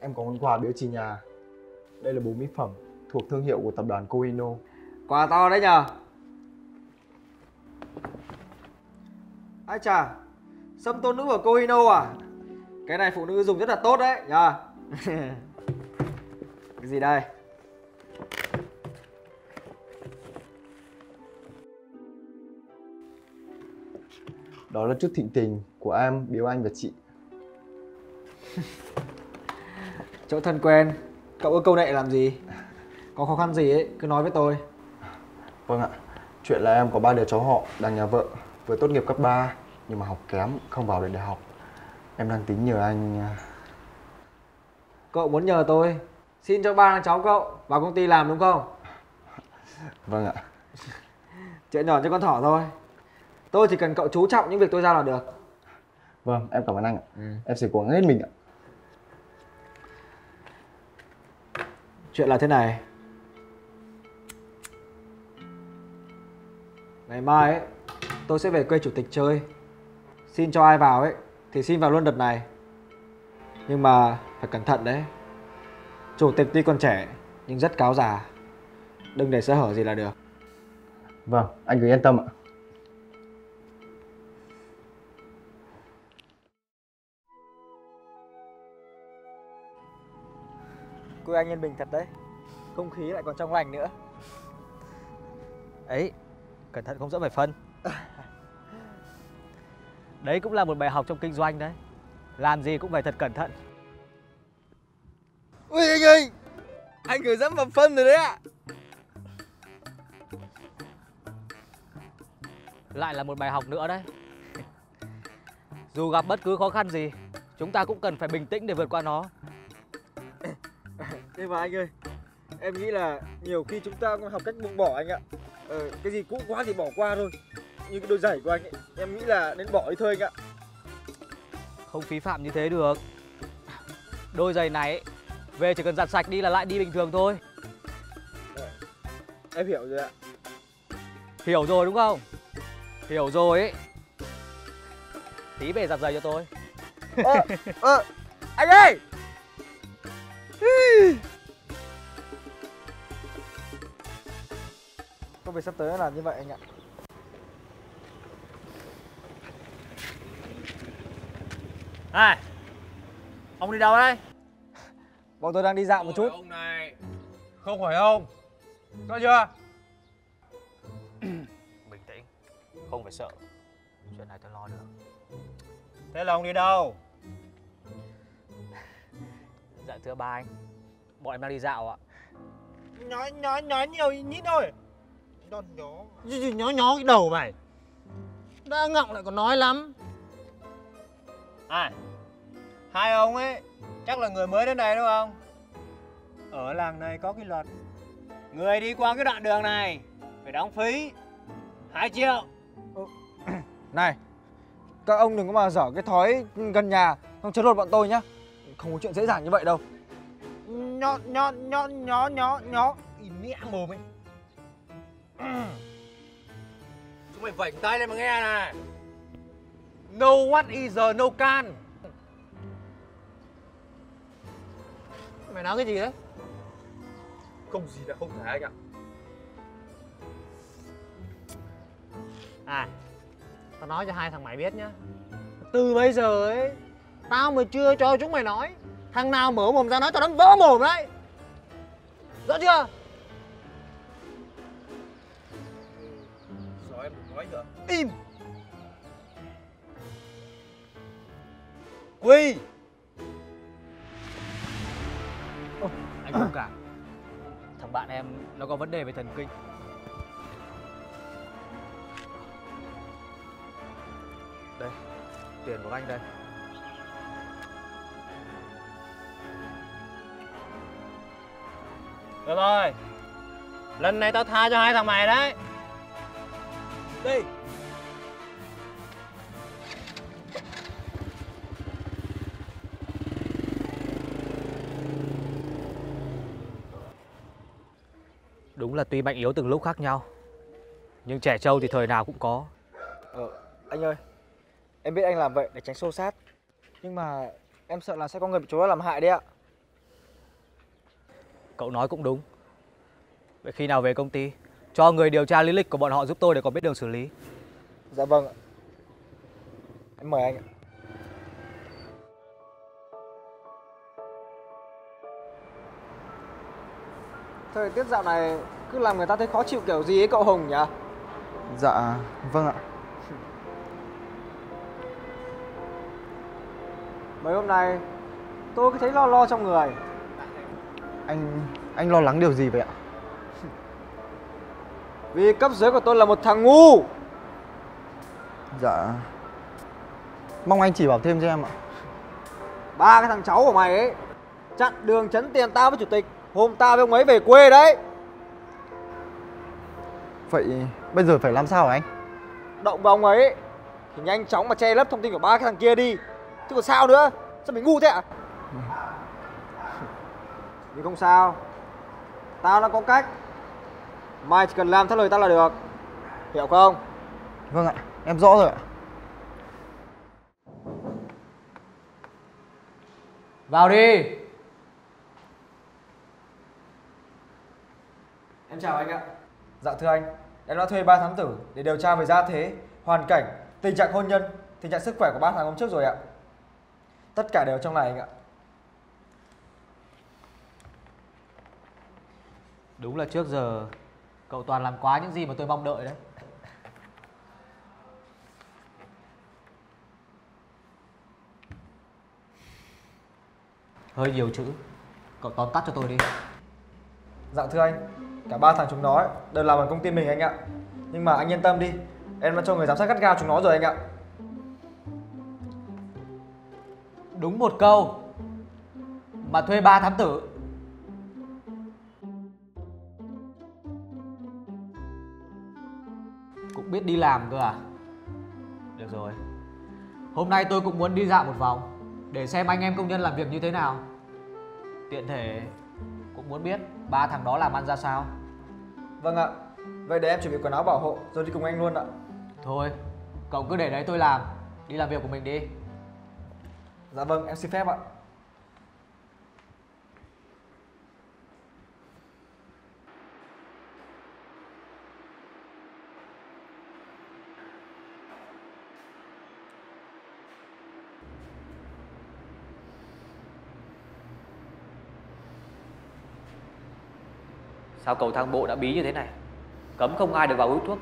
em có món quà biếu chị nhà. Đây là bộ mỹ phẩm thuộc thương hiệu của tập đoàn Coino. Quà to đấy nhờ Ai chà Sâm tôn nữ của Kohino à Cái này phụ nữ dùng rất là tốt đấy nhờ Cái gì đây Đó là chút thịnh tình của em biếu anh và chị. Chỗ thân quen Cậu có câu nệ làm gì Có khó khăn gì ấy cứ nói với tôi Vâng ạ. Chuyện là em có ba đứa cháu họ đang nhà vợ, vừa tốt nghiệp cấp 3 nhưng mà học kém, không vào được đại học. Em đang tính nhờ anh à, Cậu muốn nhờ tôi Xin cho ba thằng cháu cậu vào công ty làm đúng không Vâng ạ. Chuyện nhỏ cho con thỏ thôi Tôi chỉ cần cậu chú trọng những việc tôi giao là được Vâng, em cảm ơn anh ạ. Em sẽ cố gắng hết mình ạ. Chuyện là thế này. Ngày mai ấy Tôi sẽ về quê chủ tịch chơi. Xin cho ai vào ấy Thì xin vào luôn đợt này. Nhưng mà phải cẩn thận đấy. Chủ tịch tuy còn trẻ Nhưng rất cáo già. Đừng để sơ hở gì là được. Vâng, anh cứ yên tâm ạ. Quê anh yên bình thật đấy. Không khí lại còn trong lành nữa. Ấy Cẩn thận không dẫm phải phân. Đấy cũng là một bài học trong kinh doanh đấy. Làm gì cũng phải thật cẩn thận. Ui anh ơi! Anh vừa dẫm vào phân rồi đấy ạ. Lại là một bài học nữa đấy. Dù gặp bất cứ khó khăn gì Chúng ta cũng cần phải bình tĩnh để vượt qua nó Nhưng mà anh ơi Em nghĩ là nhiều khi chúng ta cũng học cách buông bỏ anh ạ. Ờ, Cái gì cũ quá thì bỏ qua thôi. Như cái đôi giày của anh ấy Em nghĩ là nên bỏ đi thôi anh ạ. Không phí phạm như thế được. Đôi giày này ấy, Về chỉ cần giặt sạch đi là lại đi bình thường thôi. Em hiểu rồi ạ. Hiểu rồi đúng không? Hiểu rồi ấy. Tí về giặt giày cho tôi. Ơ, ơ, anh ơi Công việc sắp tới là như vậy anh ạ. Này Ông đi đâu đấy? Bọn tôi đang đi dạo một chút. Ông này Không phải ông. Rõ chưa? Bình tĩnh Không phải sợ. Chuyện này tôi lo được. Thế là ông đi đâu Dạ thưa ba anh. Bọn em đang đi dạo ạ. Nói nói nói nhiều nhít thôi. Đòn nhó Gì gì nhó nhó cái đầu mày? Đã ngọng lại còn nói lắm. À Hai ông ấy Chắc là người mới đến đây đúng không? Ở làng này có cái luật. Người đi qua cái đoạn đường này Phải đóng phí 2 triệu. Này Các ông đừng có mà dở cái thói gần nhà Không chấn lột bọn tôi nhá Không có chuyện dễ dàng như vậy đâu. Nhó nhó nhó nhó nhó nhó Im mẹ mồm ấy. Chúng mày vảnh tay lên mà nghe này. No what is a no can? Mày nói cái gì đấy? Không gì là không thể anh ạ. À Tao nói cho hai thằng mày biết nhá. Từ bây giờ ấy Tao mà chưa cho chúng mày nói Thằng nào mở mồm ra nói tao đánh vỡ mồm đấy. Rõ chưa? Rồi em nói rồi Im. Quy. Ô, anh không cả Thằng bạn em nó có vấn đề về thần kinh. Đây, tiền của anh đây Được rồi. Lần này tao tha cho hai thằng mày đấy. Đi. Đúng là tuy mạnh yếu từng lúc khác nhau Nhưng trẻ trâu thì thời nào cũng có. Ờ, anh ơi Em biết anh làm vậy để tránh xô sát Nhưng mà em sợ là sẽ có người bị chúng nó làm hại đấy ạ Cậu nói cũng đúng. Vậy khi nào về công ty Cho người điều tra lý lịch của bọn họ giúp tôi để có biết đường xử lý. Dạ vâng ạ. Em mời anh ạ. Thời tiết dạo này cứ làm người ta thấy khó chịu kiểu gì ấy cậu Hùng nhỉ? Dạ, vâng ạ. Mấy hôm nay tôi cứ thấy lo lo trong người Anh anh lo lắng điều gì vậy ạ? Vì cấp dưới của tôi là một thằng ngu Dạ. Mong anh chỉ bảo thêm cho em ạ. Ba cái thằng cháu của mày ấy Chặn đường chấn tiền tao với chủ tịch Hôm tao với ông ấy về quê đấy Vậy bây giờ phải làm sao hả anh? Động vào ông ấy Thì nhanh chóng mà che lấp thông tin của ba cái thằng kia đi Chứ còn sao nữa Sao mày ngu thế ạ Nhưng không sao. Tao đã có cách. Mày chỉ cần làm theo lời tao là được. Hiểu không? Vâng ạ, em rõ rồi ạ. Vào đi. Em chào anh ạ. Dạ thưa anh Em đã thuê ba thám tử để điều tra về gia thế Hoàn cảnh, tình trạng hôn nhân Tình trạng sức khỏe của ba thằng hôm trước rồi ạ. Tất cả đều trong này anh ạ Đúng là trước giờ Cậu toàn làm quá những gì mà tôi mong đợi đấy. Hơi nhiều chữ Cậu tóm tắt cho tôi đi. Dạ thưa anh Cả ba thằng chúng nó ấy, đều làm ở công ty mình anh ạ. Nhưng mà anh yên tâm đi Em đã cho người giám sát gắt gao chúng nó rồi anh ạ. Đúng một câu Mà thuê ba thám tử Cũng biết đi làm cơ à? Được rồi. Hôm nay tôi cũng muốn đi dạo một vòng Để xem anh em công nhân làm việc như thế nào. Tiện thể Cũng muốn biết ba thằng đó làm ăn ra sao. Vâng ạ. Vậy để em chuẩn bị quần áo bảo hộ rồi đi cùng anh luôn ạ. Thôi Cậu cứ để đấy tôi làm. Đi làm việc của mình đi. Dạ vâng em xin phép ạ Sao cầu thang bộ đã bí như thế này Cấm không ai được vào hút thuốc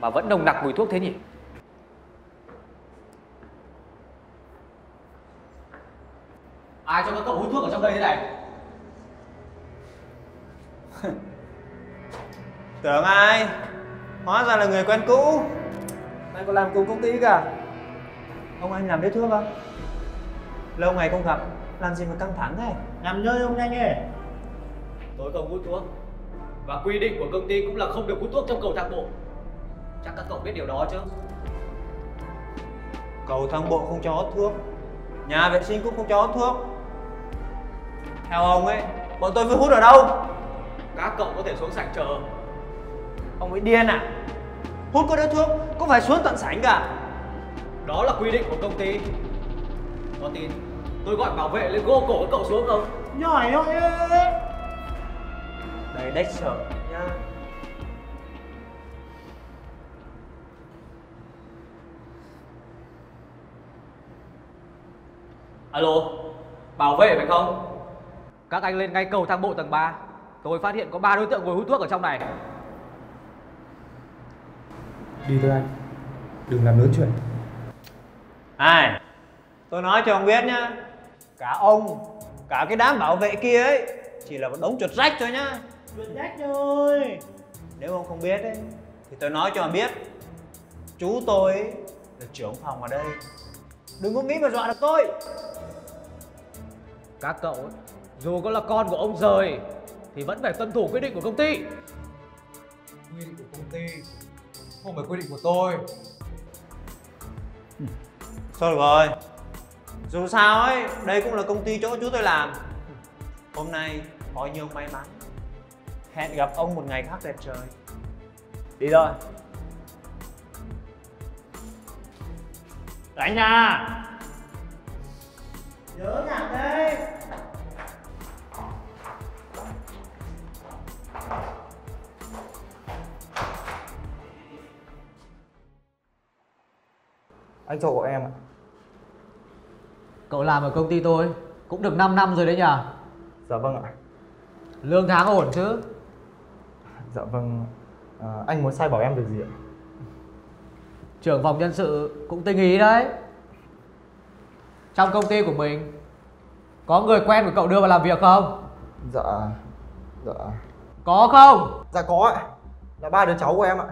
Mà vẫn nồng nặc mùi thuốc thế nhỉ Ai cho các cậu hút thuốc ở trong đây thế này Tưởng ai? Hóa ra là người quen cũ. Anh còn làm cùng công ty cả Ông anh làm biết thuốc không? Lâu ngày không gặp, làm gì mà căng thẳng thế? Làm nhơi ông nhanh ấy. Tôi không hút thuốc Và quy định của công ty cũng là không được hút thuốc trong cầu thang bộ Chắc các cậu biết điều đó chứ Cầu thang bộ không cho hút thuốc. Nhà vệ sinh cũng không cho hút thuốc. Theo ông ấy, bọn tôi phải hút ở đâu? Các cậu có thể xuống sảnh chờ Ông ấy điên à? Hút có đỡ thuốc, cũng phải xuống tận sảnh cả. Đó là quy định của công ty Có tin tôi gọi bảo vệ lên gô cổ các cậu xuống không Nhỏi nhỏi ơi. Đây Dexter nha. Alo Bảo vệ phải không Các anh lên ngay cầu thang bộ tầng 3 Tôi phát hiện có ba đối tượng ngồi hút thuốc ở trong này Đi thôi anh Đừng làm lớn chuyện Ai? Tôi nói cho ông biết nhá. Cả ông, cả cái đám bảo vệ kia ấy chỉ là một đống chuột rách thôi nhá. Chuột rách thôi. Nếu ông không biết ấy thì tôi nói cho ông biết. Chú tôi ấy, là trưởng phòng ở đây. Đừng có nghĩ mà dọa được tôi. Các cậu ấy, dù có là con của ông rời Thì vẫn phải tuân thủ quy định của công ty Quy định của công ty Không phải quy định của tôi Thôi được rồi. Dù sao ấy, đây cũng là công ty chỗ chú tôi làm. Hôm nay coi như ông may mắn hẹn gặp ông một ngày khác đẹp trời. Đi thôi. Đánh nha. nhớ nhạc đi. anh chồng của em ạ. Cậu làm ở công ty tôi cũng được 5 năm rồi đấy nhỉ dạ vâng ạ. Lương tháng ổn chứ? Dạ vâng. À, anh muốn sai bảo em việc gì ạ? Trưởng phòng nhân sự cũng tinh ý đấy. Trong công ty của mình có người quen của cậu đưa vào làm việc không? Dạ. Dạ. Có không? Dạ có ạ. Là ba đứa cháu của em ạ.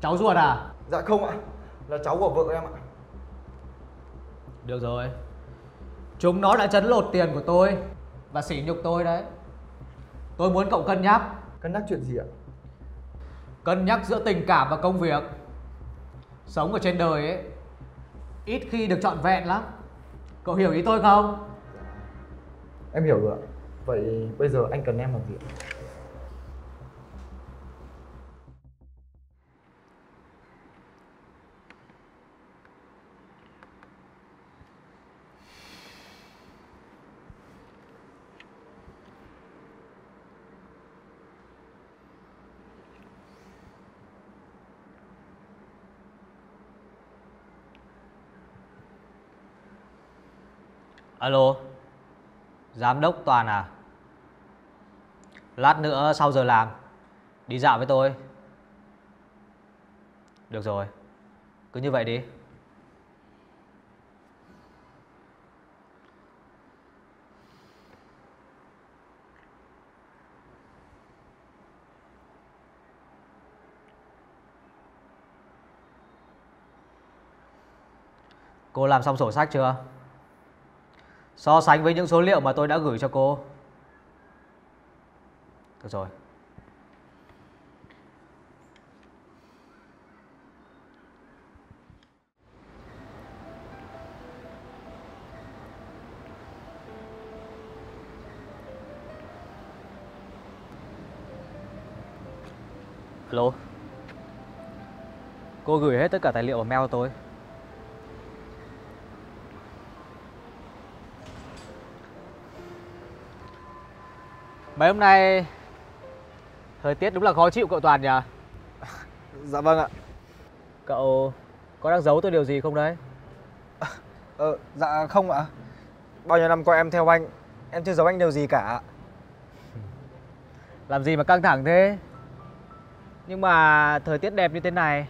Cháu ruột à? Dạ không ạ. Là cháu của vợ em ạ. Được rồi. Chúng nó đã chấn lột tiền của tôi và sỉ nhục tôi đấy. Tôi muốn cậu cân nhắc, Cân nhắc chuyện gì ạ? cân nhắc giữa tình cảm và công việc. Sống ở trên đời ấy ít khi được trọn vẹn lắm. Cậu hiểu ý tôi không? Em hiểu rồi ạ. Vậy bây giờ anh cần em làm gì ạ? Alo, Giám đốc Toàn à? Lát nữa sau giờ làm, Đi dạo với tôi. Được rồi, Cứ như vậy đi. Cô làm xong sổ sách chưa? So sánh với những số liệu mà tôi đã gửi cho cô. Được rồi. Alo Cô gửi hết tất cả tài liệu vào mail cho tôi. Mấy hôm nay Thời tiết đúng là khó chịu cậu Toàn nhỉ Dạ vâng ạ. Cậu có đang giấu tôi điều gì không đấy Ờ, dạ không ạ. Bao nhiêu năm qua em theo anh, em chưa giấu anh điều gì cả. Làm gì mà căng thẳng thế Nhưng mà thời tiết đẹp như thế này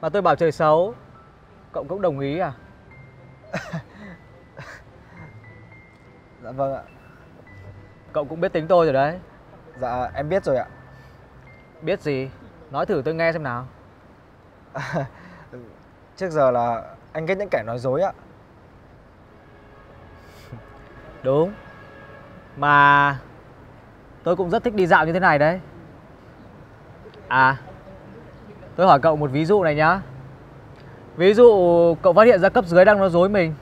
Mà tôi bảo trời xấu Cậu cũng đồng ý à Dạ vâng ạ. Cậu cũng biết tính tôi rồi đấy. Dạ em biết rồi ạ. Biết gì? Nói thử tôi nghe xem nào. Trước giờ là anh ghét những kẻ nói dối ạ. Đúng. Mà Tôi cũng rất thích đi dạo như thế này đấy. À Tôi hỏi cậu một ví dụ này nhá. Ví dụ cậu phát hiện ra cấp dưới đang nói dối mình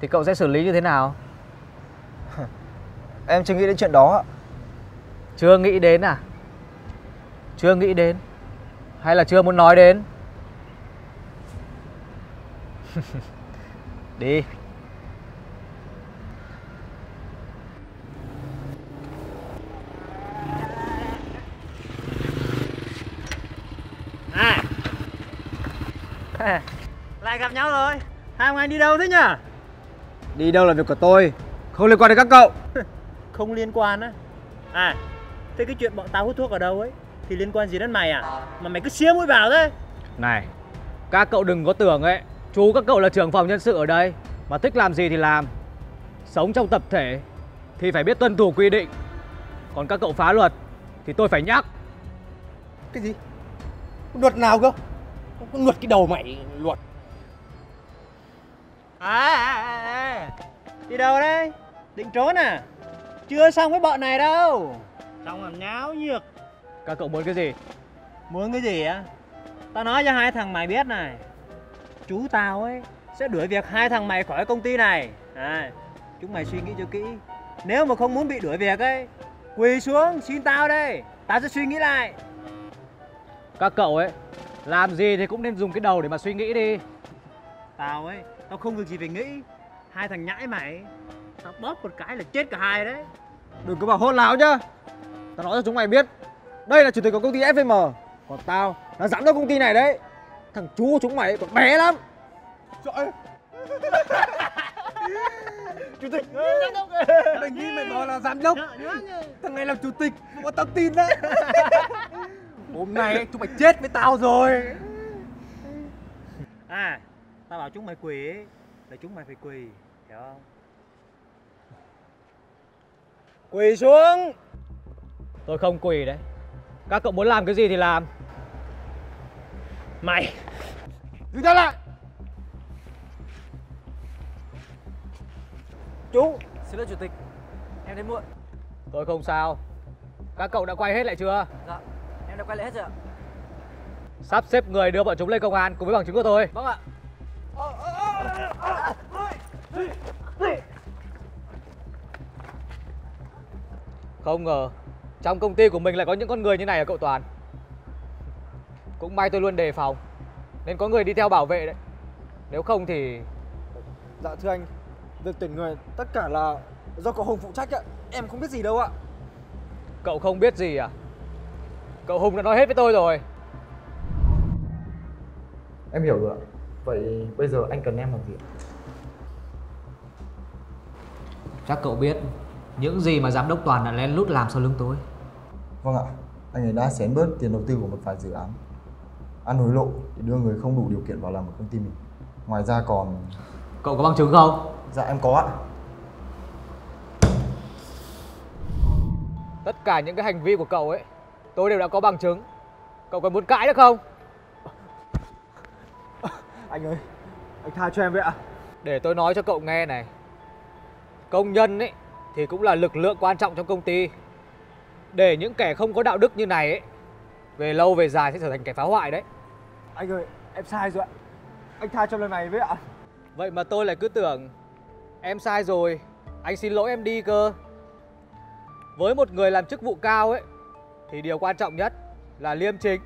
Thì cậu sẽ xử lý như thế nào Em chưa nghĩ đến chuyện đó ạ. Chưa nghĩ đến à Chưa nghĩ đến Hay là chưa muốn nói đến Đi À, lại gặp nhau rồi. Hai ông anh đi đâu thế nhỉ? Đi đâu là việc của tôi, không liên quan đến các cậu. Không liên quan á. À, thế cái chuyện bọn tao hút thuốc ở đâu ấy thì liên quan gì đến mày à? Mà mày cứ xía mũi vào thế. Này Các cậu đừng có tưởng ấy Chú các cậu là trưởng phòng nhân sự ở đây Mà thích làm gì thì làm Sống trong tập thể Thì phải biết tuân thủ quy định Còn các cậu phá luật Thì tôi phải nhắc Cái gì? Luật nào cơ? Luật cái đầu mày luật. À, à, à, à. Đi đâu đấy? Định trốn à? Chưa xong với bọn này đâu. Xong làm nháo nhược. Các cậu muốn cái gì Muốn cái gì á? Tao nói cho hai thằng mày biết này. Chú tao ấy sẽ đuổi việc hai thằng mày khỏi công ty này. À, chúng mày suy nghĩ cho kỹ. Nếu mà không muốn bị đuổi việc ấy, quỳ xuống xin tao đây. Tao sẽ suy nghĩ lại. Các cậu ấy Làm gì thì cũng nên dùng cái đầu để mà suy nghĩ đi Tao ấy, tao không việc gì phải nghĩ. Hai thằng nhãi mày, tao bóp một cái là chết cả hai đấy. Đừng có bảo hôn láo nhá. Tao nói cho chúng mày biết, đây là chủ tịch của công ty FM, còn tao là giám đốc công ty này đấy. Thằng chú của chúng mày còn bé lắm. Trời Chủ tịch giám đốc Mày nghĩ mày bảo là giám đốc. Thằng này làm chủ tịch Có tao tin đấy. Hôm nay chúng mày chết với tao rồi. À Tao bảo chúng mày quỳ ấy Là chúng mày phải quỳ Hiểu không Quỳ xuống Tôi không quỳ đấy Các cậu muốn làm cái gì thì làm Mày Dừng tay lại Chú Xin lỗi chủ tịch, em đến muộn. Tôi không sao Các cậu đã quay hết lại chưa Dạ, em đã quay lại hết rồi ạ. Sắp xếp người đưa bọn chúng lên công an cùng với bằng chứng của tôi Vâng ạ. Không ngờ Trong công ty của mình lại có những con người như này ở cậu Toàn? Cũng may tôi luôn đề phòng Nên có người đi theo bảo vệ đấy. Nếu không thì Dạ thưa anh Việc tuyển người tất cả là do cậu Hùng phụ trách ạ. Em không biết gì đâu ạ. Cậu không biết gì à? Cậu Hùng đã nói hết với tôi rồi. Em hiểu rồi ạ. Vậy bây giờ anh cần em làm gì ạ? Chắc cậu biết Những gì mà giám đốc Toàn đã lén lút làm sau lưng tôi Vâng ạ. Anh ấy đã xén bớt tiền đầu tư của một vài dự án. Ăn hối lộ để đưa người không đủ điều kiện vào làm ở công ty mình. Ngoài ra còn... Cậu có bằng chứng không Dạ em có ạ. Tất cả những cái hành vi của cậu ấy Tôi đều đã có bằng chứng Cậu còn muốn cãi nữa không Anh ơi Anh tha cho em vậy ạ Để tôi nói cho cậu nghe này Công nhân ấy Thì cũng là lực lượng quan trọng trong công ty. Để những kẻ không có đạo đức như này ấy Về lâu về dài sẽ trở thành kẻ phá hoại đấy. Anh ơi em sai rồi ạ. Anh tha cho lần này với ạ. Vậy mà tôi lại cứ tưởng Em sai rồi Anh xin lỗi em đi cơ. Với một người làm chức vụ cao ấy Thì điều quan trọng nhất là liêm chính.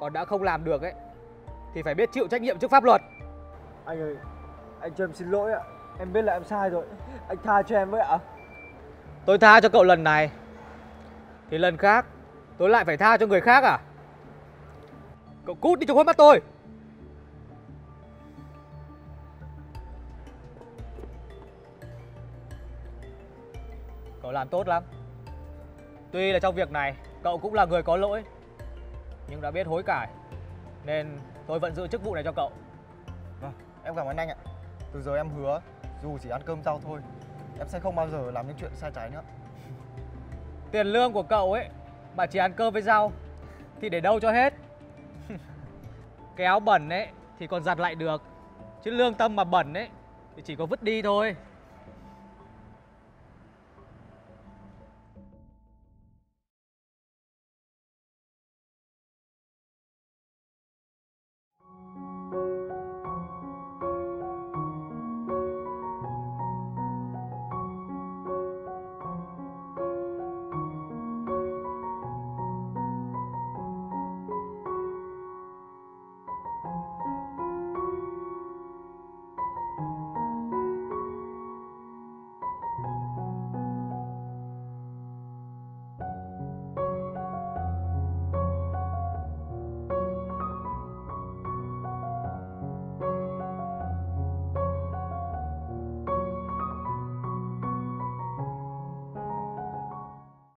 Còn đã không làm được ấy Thì phải biết chịu trách nhiệm trước pháp luật. Anh ơi Anh cho em xin lỗi ạ Em biết là em sai rồi. Anh tha cho em với ạ. Tôi tha cho cậu lần này. Thì lần khác Tôi lại phải tha cho người khác à? Cậu cút đi cho khuất mắt tôi. Cậu làm tốt lắm. Tuy là trong việc này Cậu cũng là người có lỗi Nhưng đã biết hối cải Nên tôi vẫn giữ chức vụ này cho cậu. Vâng, em cảm ơn anh ạ. Từ giờ em hứa, dù chỉ ăn cơm rau thôi, em sẽ không bao giờ làm những chuyện sai trái nữa. Tiền lương của cậu ấy Mà chỉ ăn cơm với rau Thì để đâu cho hết Cái áo bẩn ấy Thì còn giặt lại được Chứ lương tâm mà bẩn ấy Thì chỉ có vứt đi thôi